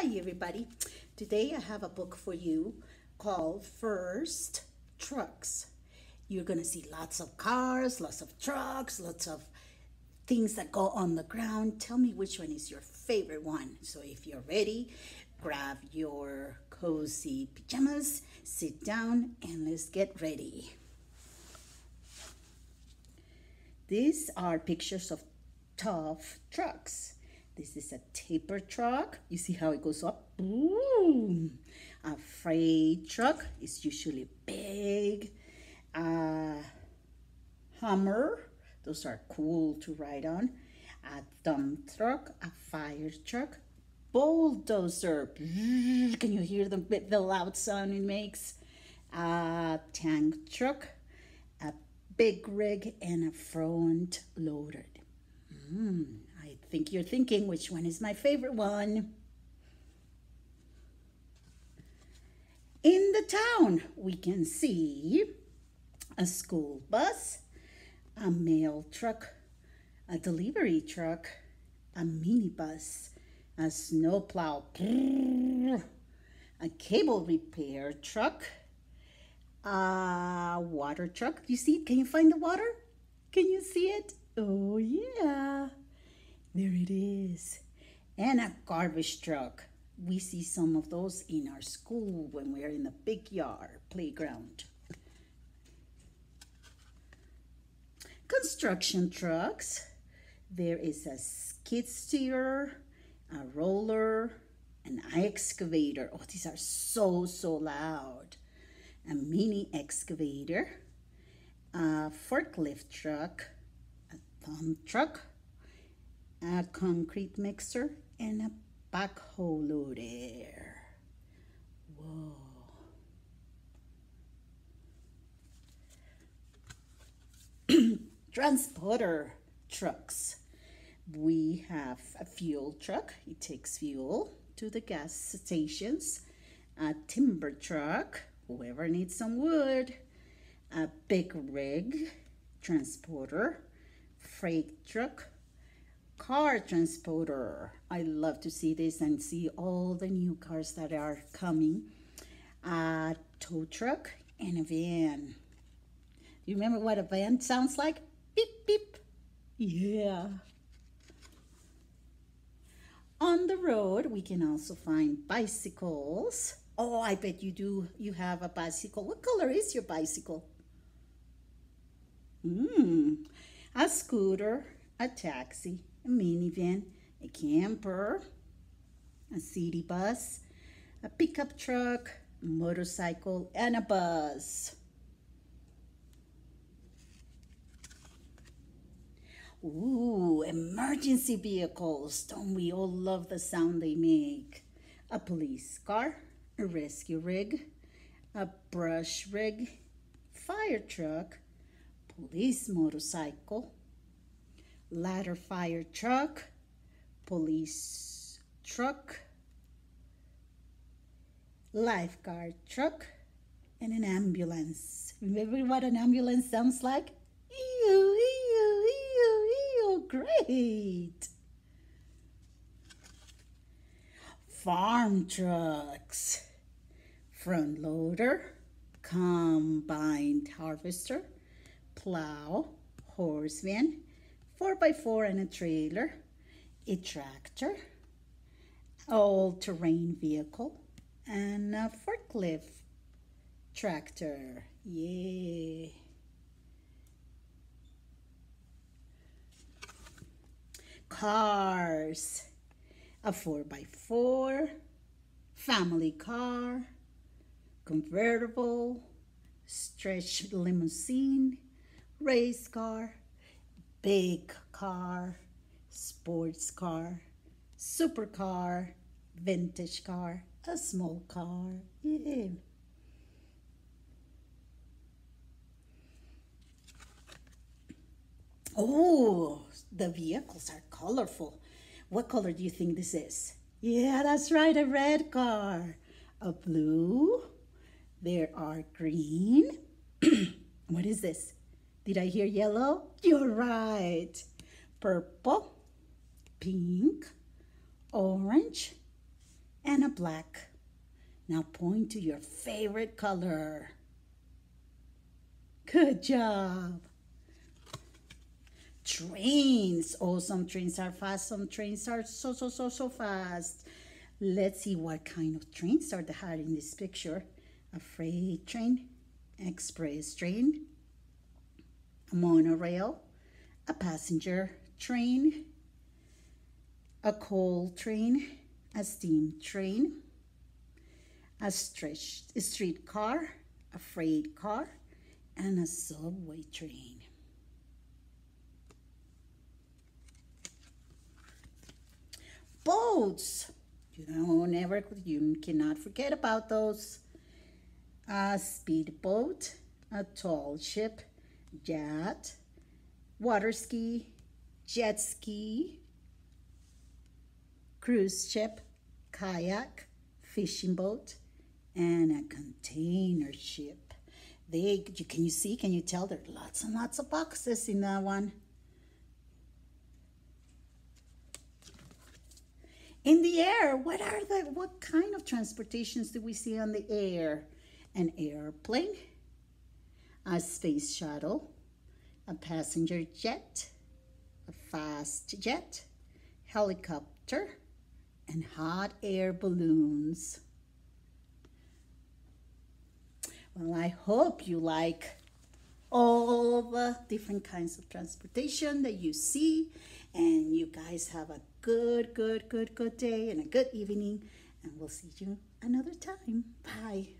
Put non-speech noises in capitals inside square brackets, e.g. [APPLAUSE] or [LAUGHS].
Hi, everybody. Today I have a book for you called First Trucks. You're going to see lots of cars, lots of trucks, lots of things that go on the ground. Tell me which one is your favorite one. So if you're ready, grab your cozy pajamas, sit down, and let's get ready. These are pictures of tough trucks. This is a taper truck. You see how it goes up? Boom! A freight truck is usually big. A Hummer, those are cool to ride on. A dump truck, a fire truck, bulldozer. [LAUGHS] Can you hear the, the loud sound it makes? A tank truck, a big rig, and a front loader. Mm, think you're thinking which one is my favorite one. In the town, we can see a school bus, a mail truck, a delivery truck, a minibus, a snowplow, a cable repair truck, a water truck. You see, it? can you find the water? Can you see it? Oh, yeah. There it is. And a garbage truck. We see some of those in our school when we're in the big yard playground. Construction trucks. There is a skid steer, a roller, an excavator. Oh, these are so, so loud. A mini excavator, a forklift truck, A dump truck, a concrete mixer, and a backhoe loader. Whoa. [CLEARS THROAT] Transporter trucks. We have a fuel truck. It takes fuel to the gas stations. A timber truck. Whoever needs some wood. A big rig transporter freight truck, car transporter. I love to see this and see all the new cars that are coming. A tow truck and a van. Do you remember what a van sounds like? Beep, beep. Yeah. On the road, we can also find bicycles. Oh, I bet you do. You have a bicycle. What color is your bicycle? Hmm a scooter, a taxi, a minivan, a camper, a city bus, a pickup truck, motorcycle, and a bus. Ooh, emergency vehicles. Don't we all love the sound they make? A police car, a rescue rig, a brush rig, fire truck, police motorcycle, ladder fire truck, police truck, lifeguard truck, and an ambulance. Remember what an ambulance sounds like? Ew, ew, ew, ew, great. Farm trucks, front loader, combined harvester, plow, horse van, 4x4 and a trailer, a tractor, all-terrain vehicle, and a forklift tractor. Yay! Cars, a 4x4, family car, convertible, stretch limousine, race car, big car, sports car, supercar, vintage car, a small car. Yeah. Oh, the vehicles are colorful. What color do you think this is? Yeah, that's right, a red car. A blue. There are green. [CLEARS THROAT] what is this? Did I hear yellow? You're right. Purple, pink, orange, and a black. Now point to your favorite color. Good job. Trains. Oh, some trains are fast, some trains are so, so, so, so fast. Let's see what kind of trains are there in this picture. A freight train, express train, a monorail, a passenger train, a coal train, a steam train, a street car, a freight car, and a subway train. Boats. You know, never you cannot forget about those. A speedboat, a tall ship, yacht, water ski, jet ski, cruise ship, kayak, fishing boat, and a container ship. They, can you see, can you tell there are lots and lots of boxes in that one. In the air, what are the, what kind of transportations do we see on the air? An airplane, a space shuttle, a passenger jet, a fast jet, helicopter, and hot air balloons. Well, I hope you like all the different kinds of transportation that you see and you guys have a good, good, good, good day and a good evening and we'll see you another time. Bye.